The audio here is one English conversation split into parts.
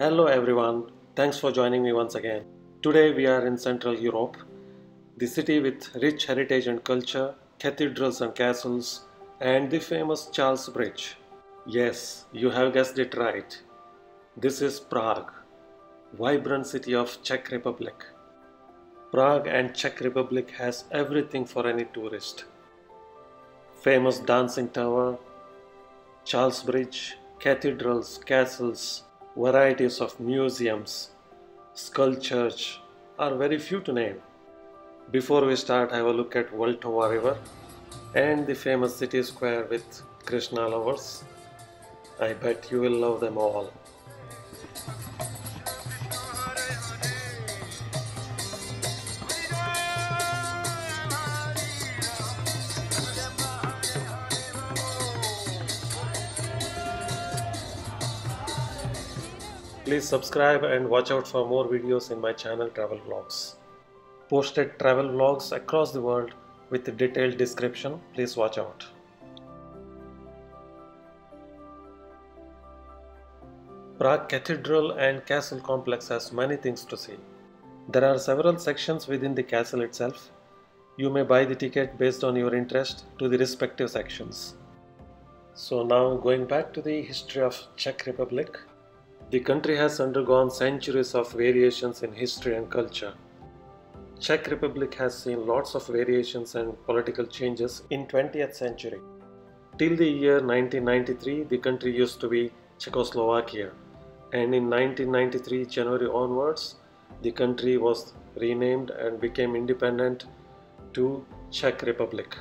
Hello everyone, thanks for joining me once again. Today we are in Central Europe, the city with rich heritage and culture, cathedrals and castles, and the famous Charles Bridge. Yes, you have guessed it right. This is Prague, vibrant city of Czech Republic. Prague and Czech Republic has everything for any tourist. Famous dancing tower, Charles Bridge, cathedrals, castles, varieties of museums, Skull Church are very few to name. Before we start, have a look at Vltava River and the famous city square with Krishna lovers. I bet you will love them all. Please subscribe and watch out for more videos in my channel Travel Vlogs. Posted travel vlogs across the world with detailed description. Please watch out. Prague Cathedral and Castle Complex has many things to see. There are several sections within the castle itself. You may buy the ticket based on your interest to the respective sections. So now going back to the history of Czech Republic, the country has undergone centuries of variations in history and culture. Czech Republic has seen lots of variations and political changes in 20th century. Till the year 1993, the country used to be Czechoslovakia, and in 1993 January onwards, the country was renamed and became independent to Czech Republic.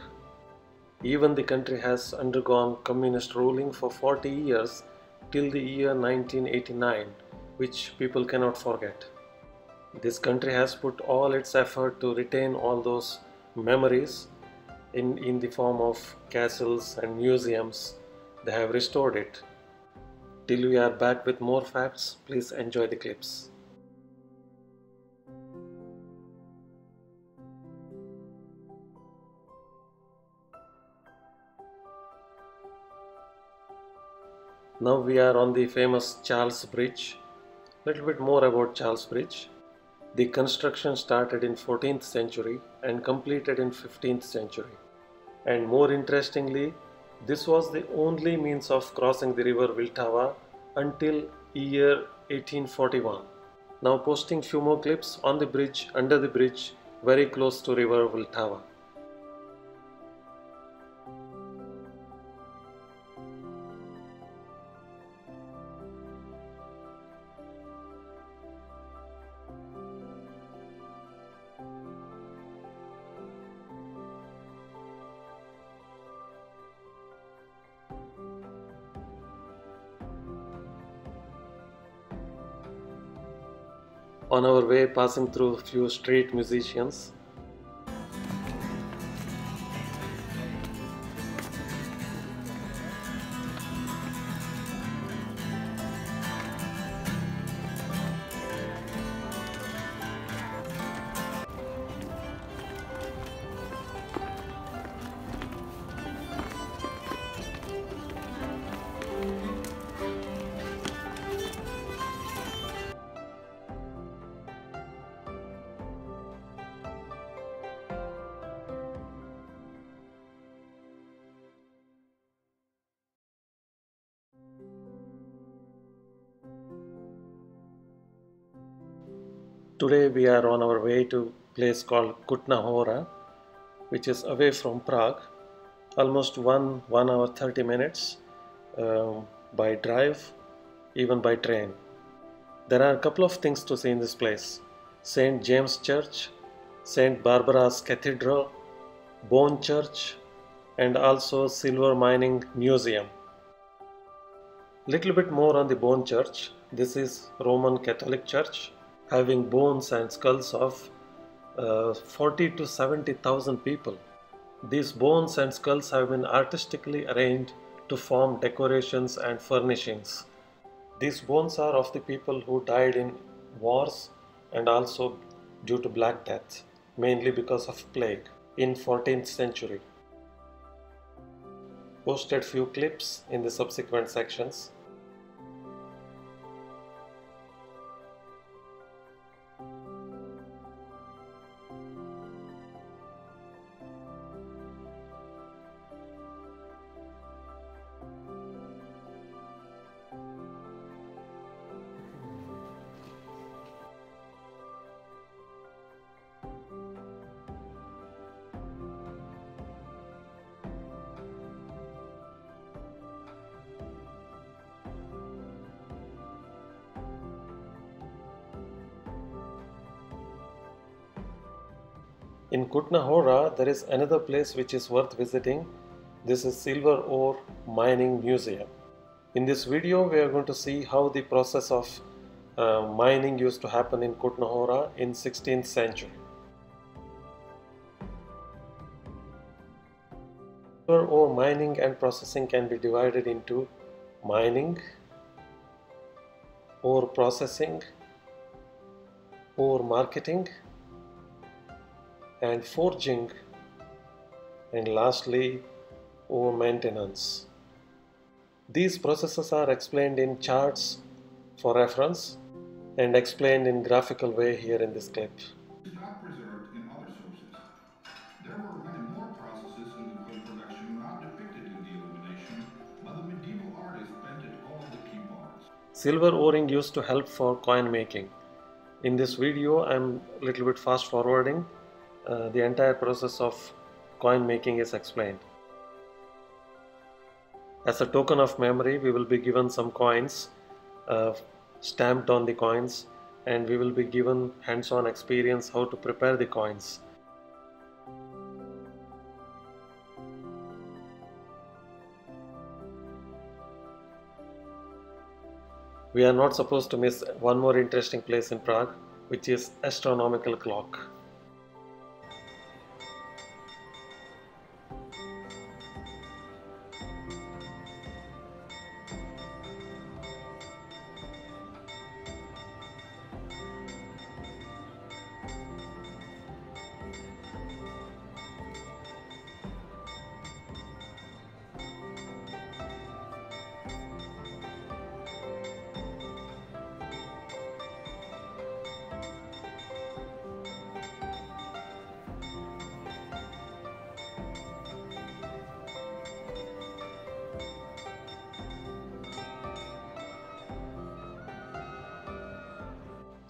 Even the country has undergone communist ruling for 40 years till the year 1989, which people cannot forget. This country has put all its effort to retain all those memories in, in the form of castles and museums. They have restored it. Till we are back with more facts, please enjoy the clips. Now we are on the famous Charles Bridge. Little bit more about Charles Bridge. The construction started in 14th century and completed in 15th century. And more interestingly, this was the only means of crossing the river Vltava until year 1841. Now posting few more clips on the bridge, under the bridge, very close to river Vltava. On our way passing through a few street musicians Today we are on our way to a place called Kutna Hora, which is away from Prague, almost one one hour thirty minutes um, by drive, even by train. There are a couple of things to see in this place: Saint James Church, Saint Barbara's Cathedral, Bone Church, and also Silver Mining Museum. Little bit more on the Bone Church. This is Roman Catholic Church having bones and skulls of uh, 40 to 70,000 people. These bones and skulls have been artistically arranged to form decorations and furnishings. These bones are of the people who died in wars and also due to Black Death, mainly because of plague in 14th century. Posted few clips in the subsequent sections. In Kutna there is another place which is worth visiting. This is Silver Ore Mining Museum. In this video, we are going to see how the process of uh, mining used to happen in Kutna in 16th century. Silver ore mining and processing can be divided into mining, ore processing, ore marketing, and forging and lastly ore maintenance. These processes are explained in charts for reference and explained in graphical way here in this clip. is not preserved in other sources. There were many more processes in the coin production not depicted in the illumination, but the medieval artist painted all the key parts. Silver o-ring used to help for coin making. In this video I'm a little bit fast forwarding uh, the entire process of coin making is explained. As a token of memory, we will be given some coins uh, stamped on the coins and we will be given hands-on experience how to prepare the coins. We are not supposed to miss one more interesting place in Prague, which is astronomical clock.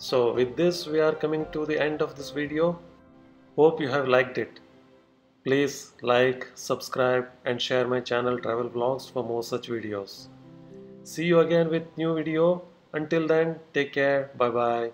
So with this we are coming to the end of this video. Hope you have liked it. Please like, subscribe and share my channel travel vlogs for more such videos. See you again with new video. Until then take care. Bye bye.